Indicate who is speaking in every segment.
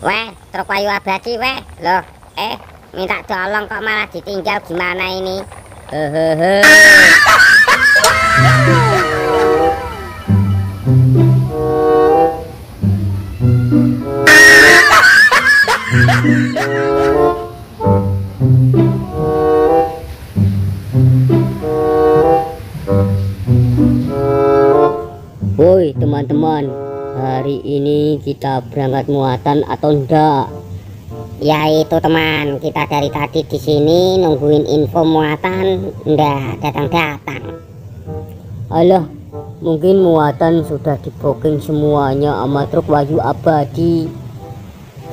Speaker 1: Weh, truk kayu abadi weh. Loh, eh minta tolong kok malah ditinggal gimana ini? Hehehe.
Speaker 2: Woi teman-teman, hari ini kita berangkat muatan atau enggak?
Speaker 1: Ya itu teman, kita dari tadi di sini nungguin info muatan, ndak datang-datang.
Speaker 2: Alah, mungkin muatan sudah di booking semuanya sama truk Wahyu Abadi.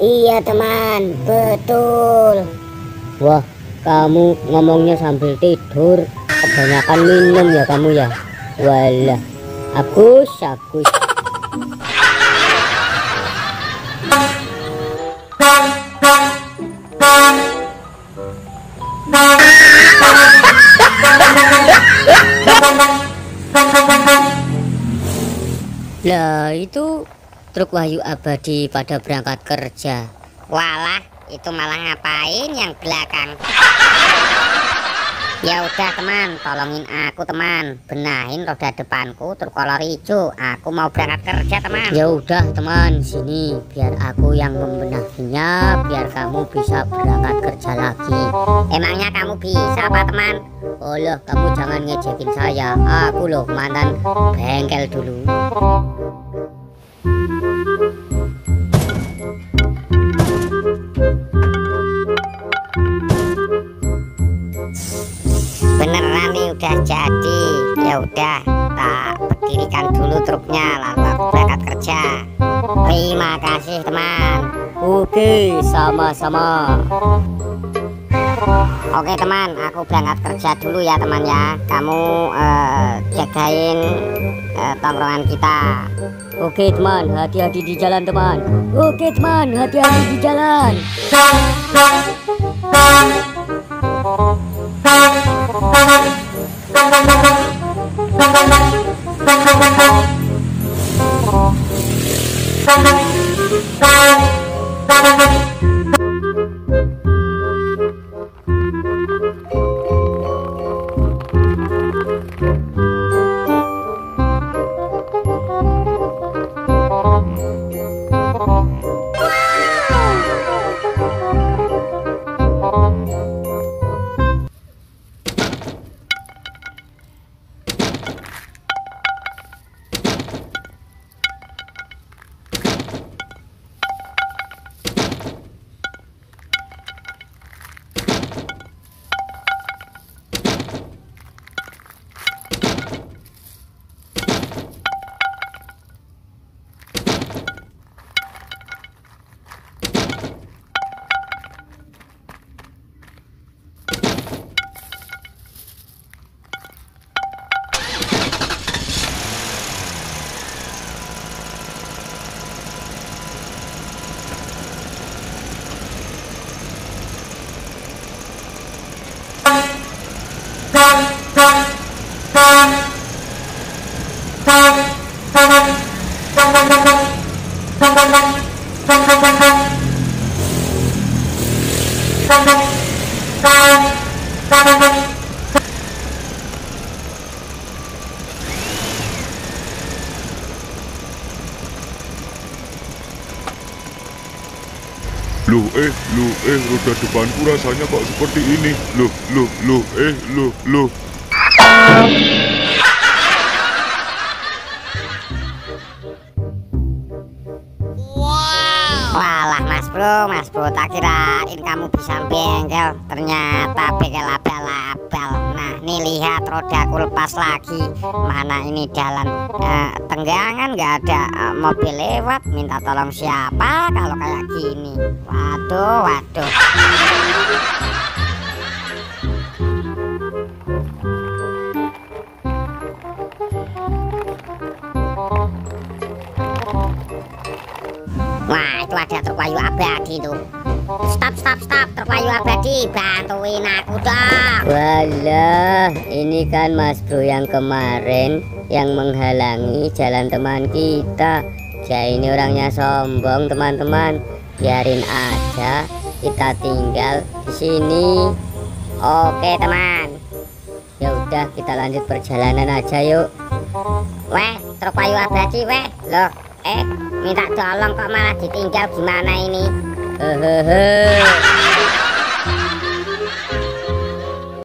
Speaker 1: Iya teman, betul.
Speaker 2: Wah, kamu ngomongnya sambil tidur. Kebanyakan minum ya kamu ya. Walah, Agus, Agus. Lah itu truk Wahyu Abadi pada berangkat kerja.
Speaker 1: Walah, itu malah ngapain yang belakang? Ya udah teman, tolongin aku teman, benahin roda depanku truk kolor hijau. Aku mau berangkat kerja teman.
Speaker 2: Ya udah teman, sini biar aku yang membenahinya, biar kamu bisa berangkat kerja lagi.
Speaker 1: Emangnya kamu bisa apa teman?
Speaker 2: Oh loh, kamu jangan ngejekin saya. Aku loh mantan bengkel dulu.
Speaker 1: Udah jadi. Ya udah, tak berdirikan dulu truknya lalu aku berangkat kerja. Terima kasih teman.
Speaker 2: Oke, sama-sama.
Speaker 1: Oke teman, aku berangkat kerja dulu ya teman ya. Kamu eh, jagain eh, tongkrongan kita.
Speaker 2: Oke teman, hati-hati di jalan teman. Oke teman, hati-hati di jalan.
Speaker 3: Loh eh, loh eh, roda depanku rasanya kok seperti ini. Loh, loh, loh, eh, loh, loh.
Speaker 1: Bro, mas bro, tak kirain kamu bisa bengkel. Ternyata bengkel abal-abal. Nah, nih lihat rodaku lepas lagi. Mana ini jalan eh, tenggangan nggak ada eh, mobil lewat. Minta tolong siapa kalau kayak gini? Waduh, waduh. Wah, itu ada truk kayu abadi tuh. Stop, stop, stop, truk kayu abadi, bantuin aku dong.
Speaker 2: Walah, ini kan Mas Bro yang kemarin yang menghalangi jalan teman kita. Ya ini orangnya sombong teman-teman. biarin aja kita tinggal di sini
Speaker 1: Oke teman
Speaker 2: ya udah kita lanjut perjalanan aja yuk
Speaker 1: Weh truk kayu abadi weh Loh eh minta tolong kok malah ditinggal gimana ini?
Speaker 2: Hehehe